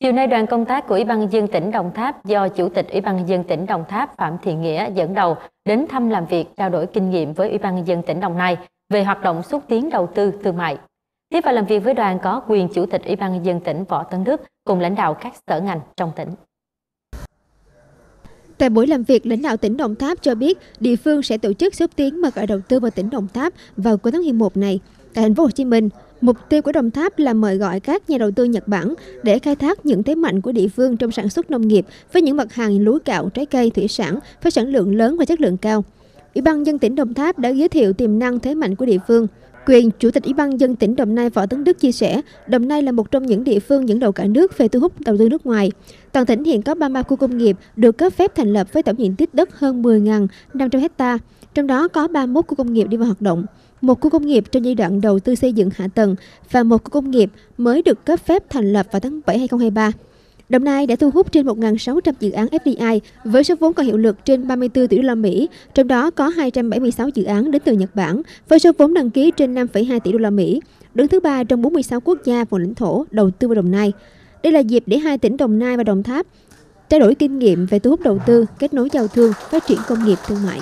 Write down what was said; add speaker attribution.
Speaker 1: Chiều nay, đoàn công tác của Ủy ban dân tỉnh Đồng Tháp do Chủ tịch Ủy ban dân tỉnh Đồng Tháp Phạm Thị Nghĩa dẫn đầu đến thăm làm việc, trao đổi kinh nghiệm với Ủy ban dân tỉnh Đồng Nai về hoạt động xúc tiến đầu tư thương mại. Tiếp và làm việc với đoàn có quyền Chủ tịch Ủy ban dân tỉnh Võ Tấn Đức cùng lãnh đạo các sở ngành trong tỉnh.
Speaker 2: Tại buổi làm việc, lãnh đạo tỉnh Đồng Tháp cho biết địa phương sẽ tổ chức xúc tiến mời gọi đầu tư vào tỉnh Đồng Tháp vào cuối tháng 11 này. Tại thành phố Hồ Chí Minh, mục tiêu của Đồng Tháp là mời gọi các nhà đầu tư Nhật Bản để khai thác những thế mạnh của địa phương trong sản xuất nông nghiệp với những mặt hàng lúa gạo, trái cây, thủy sản với sản lượng lớn và chất lượng cao. Ủy ban dân tỉnh Đồng Tháp đã giới thiệu tiềm năng thế mạnh của địa phương. Quyền Chủ tịch Ủy ban dân tỉnh Đồng Nai Võ Tấn Đức chia sẻ, Đồng Nai là một trong những địa phương dẫn đầu cả nước về thu hút đầu tư nước ngoài. Toàn tỉnh hiện có 33 khu công nghiệp được cấp phép thành lập với tổng diện tích đất hơn 10.500 ha, trong đó có 31 khu công nghiệp đi vào hoạt động, một khu công nghiệp trong giai đoạn đầu tư xây dựng hạ tầng và một khu công nghiệp mới được cấp phép thành lập vào tháng 7 2023. Đồng Nai đã thu hút trên 1.600 dự án FDI với số vốn có hiệu lực trên 34 tỷ đô la Mỹ, trong đó có 276 dự án đến từ Nhật Bản với số vốn đăng ký trên 5,2 tỷ đô la Mỹ, đứng thứ ba trong 46 quốc gia vùng lãnh thổ đầu tư vào Đồng Nai. Đây là dịp để hai tỉnh Đồng Nai và Đồng Tháp trao đổi kinh nghiệm về thu hút đầu tư, kết nối giao thương, phát triển công nghiệp thương mại.